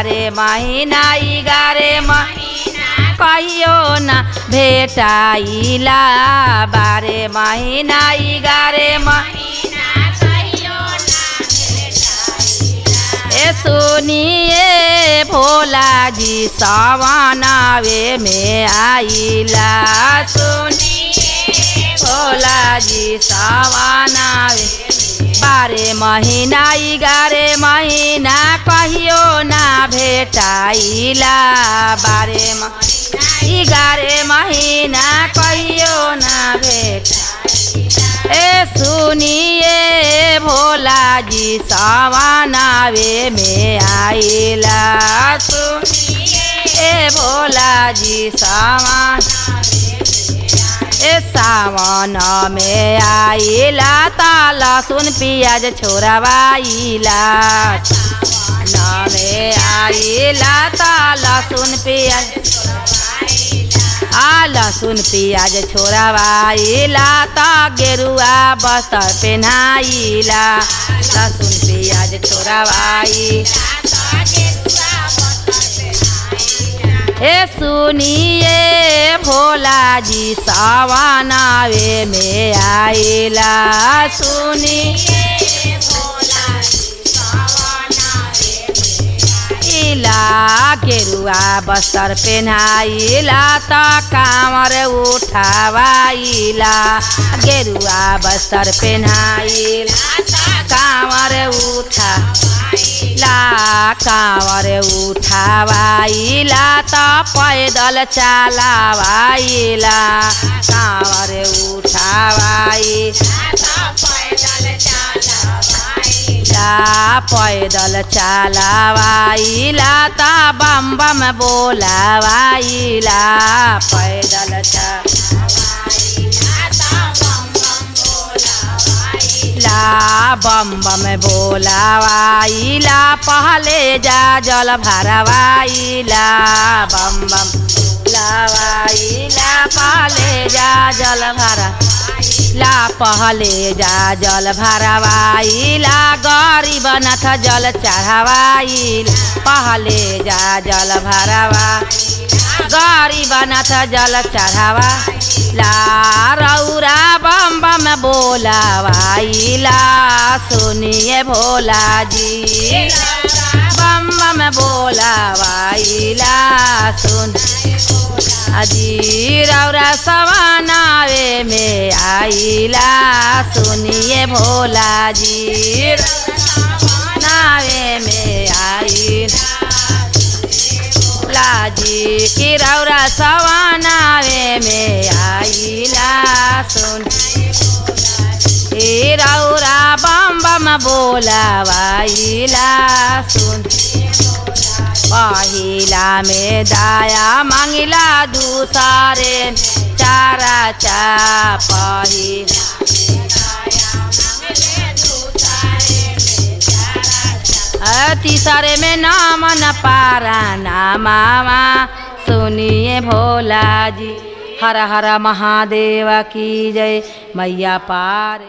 बारे महीना ग्यारह महीना कहियो ना भेटाइला। बारे महीना ग्यारह महीना ए सुनिए भोला जी सवनावे में आइला। सुनिए भोला जी सवनावे बारे महीना ग्यारह महीना कहियो ना भेटाइला बारे महीना ग्यारह महीना कहियो ना भेटा ए सुनिए भोला जी सवनावे में आइला। सुनिए भोला जी सावन सावन में आइला ता लहसुन पियाज छोड़वाइला सावन में आइला ता लहसुन पियाज आ लहसुन पियाज छोड़वाइला त गेरुआ बस्तर पेन्हाइला। लहसुन पियाज छोड़वाई हे सुनिए भोला जी सवनावे में आइला सुनिए गेरुआ बस्तर पेन्हाइला त कामर उठावाइला गेरुआ बस्तर पेन्हाइला कामर उठा कामर उठावाइला त पैदल चलावाइला। कामर उठावाई पैदल चलावाइला। त बम बम बोलावाइला। बम बम बोलावाइला, पहले जा जल भरवाइला। बम बम लावाइला पहले जा जल भरा ला पहले जा जल भरवाइला। गरीब नाथ जल चढ़ावाइल, पहले जा जल भरवा गरीब नाथ जल चढ़ावा ला रौरा बम बम सुनिए भोला जी बम बम बोलावाइला सुन अजी रौरा सवानावे में आइला सुनिए भोला जी नावे में आइला भोला जी की रौरा सवानावे बोलावाइला सुन। पहिला में दाया मांगिला दूसरे। चारा चा पहिला तीसरे में नाम न पारा नामा सुनिए भोला जी, हर हर महादेव की जय, मैया पार।